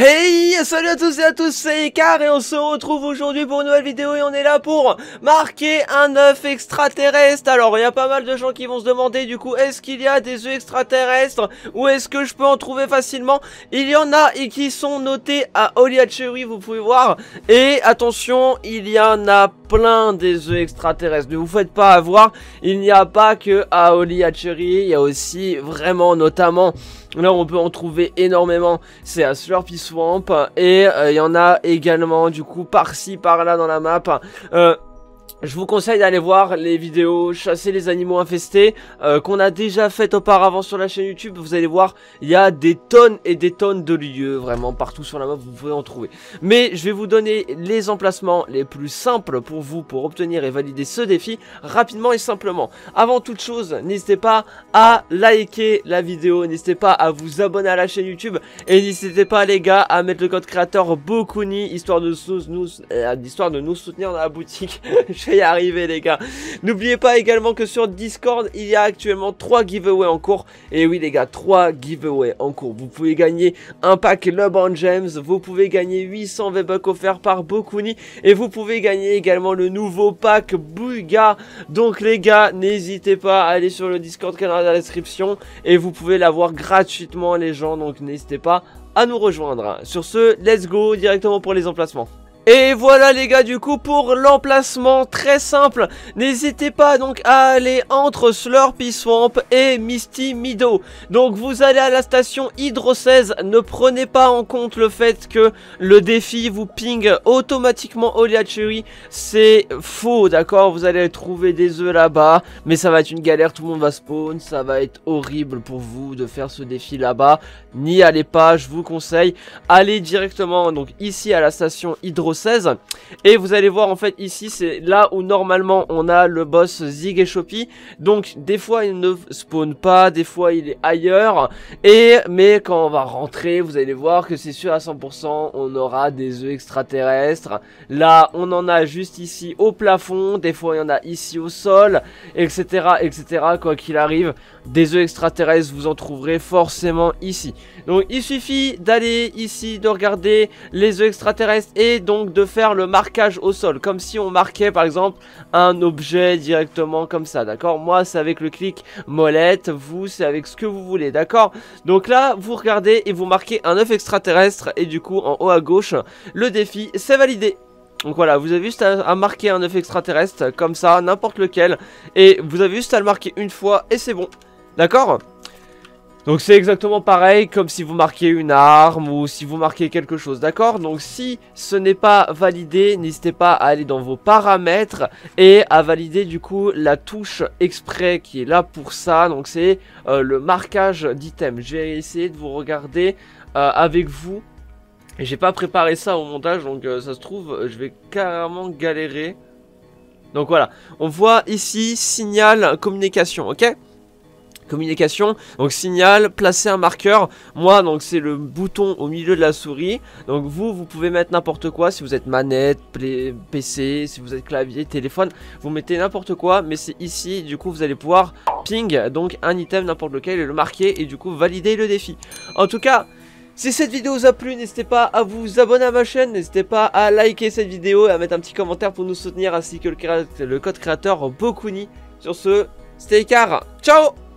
Hey Salut à tous et à tous, c'est Icar et on se retrouve aujourd'hui pour une nouvelle vidéo et on est là pour marquer un œuf extraterrestre. Alors il y a pas mal de gens qui vont se demander du coup est-ce qu'il y a des œufs extraterrestres ou est-ce que je peux en trouver facilement? Il y en a et qui sont notés à Cherry, vous pouvez voir. Et attention, il y en a plein des œufs extraterrestres. Ne vous faites pas avoir, il n'y a pas que à Cherry, il y a aussi vraiment notamment Là, on peut en trouver énormément. C'est à Slurpy Swamp. Et euh, il y en a également, du coup, par-ci, par-là dans la map. Euh, je vous conseille d'aller voir les vidéos chasser les animaux infestés euh, qu'on a déjà faites auparavant sur la chaîne YouTube. Vous allez voir, il y a des tonnes et des tonnes de lieux, vraiment partout sur la map, vous pouvez en trouver. Mais je vais vous donner les emplacements les plus simples pour vous pour obtenir et valider ce défi rapidement et simplement. Avant toute chose, n'hésitez pas à liker la vidéo, n'hésitez pas à vous abonner à la chaîne YouTube et n'hésitez pas les gars à mettre le code créateur Bokuni histoire de nous, euh, histoire de nous soutenir dans la boutique. y arriver les gars. N'oubliez pas également que sur Discord, il y a actuellement 3 giveaways en cours. Et oui les gars, 3 giveaways en cours. Vous pouvez gagner un pack LeBron James, vous pouvez gagner 800 V-Bucks offerts par Bokuni. Et vous pouvez gagner également le nouveau pack Buga. Donc les gars, n'hésitez pas à aller sur le Discord est dans la description. Et vous pouvez l'avoir gratuitement les gens, donc n'hésitez pas à nous rejoindre. Sur ce, let's go directement pour les emplacements. Et voilà les gars du coup pour l'emplacement très simple N'hésitez pas donc à aller entre Slurpy Swamp et Misty Meadow. Donc vous allez à la station Hydro 16 Ne prenez pas en compte le fait que le défi vous ping automatiquement Cherry. C'est faux d'accord? Vous allez trouver des œufs là-bas. Mais ça va être une galère, tout le monde va spawn. Ça va être horrible pour vous de faire ce défi là-bas. N'y allez pas, je vous conseille. Allez directement donc ici à la station Hydro 16 et vous allez voir en fait ici c'est là où normalement on a le boss Zig et Shoppy donc des fois il ne spawn pas des fois il est ailleurs. Et mais quand on va rentrer vous allez voir que c'est sûr à 100% on aura des œufs extraterrestres. Là on en a juste ici au plafond des fois il y en a ici au sol etc etc quoi qu'il arrive des œufs extraterrestres vous en trouverez forcément ici. Donc il suffit d'aller ici de regarder les œufs extraterrestres et donc de faire le marquage au sol, comme si on marquait par exemple un objet directement comme ça, d'accord? Moi c'est avec le clic molette, vous c'est avec ce que vous voulez, d'accord? Donc là vous regardez et vous marquez un œuf extraterrestre et du coup en haut à gauche, le défi c'est validé. Donc voilà, vous avez juste à, marquer un œuf extraterrestre comme ça, n'importe lequel, et vous avez juste à le marquer une fois et c'est bon, d'accord? Donc c'est exactement pareil comme si vous marquez une arme ou si vous marquez quelque chose, d'accord? Donc si ce n'est pas validé, n'hésitez pas à aller dans vos paramètres et à valider du coup la touche exprès qui est là pour ça. Donc c'est euh, le marquage d'item. Je vais essayer de vous regarder euh, avec vous. J'ai pas préparé ça au montage donc euh, ça se trouve je vais carrément galérer. Donc voilà, on voit ici signal communication, ok? Communication, donc signal, placer un marqueur, moi donc c'est le bouton au milieu de la souris, donc vous, vous pouvez mettre n'importe quoi, si vous êtes manette, PC, si vous êtes clavier, téléphone, vous mettez n'importe quoi, mais c'est ici, du coup vous allez pouvoir ping, donc un item n'importe lequel et le marquer et du coup valider le défi. En tout cas, si cette vidéo vous a plu, n'hésitez pas à vous abonner à ma chaîne, n'hésitez pas à liker cette vidéo et à mettre un petit commentaire pour nous soutenir ainsi que le, code créateur Bokuni. Sur ce, c'était Icar, ciao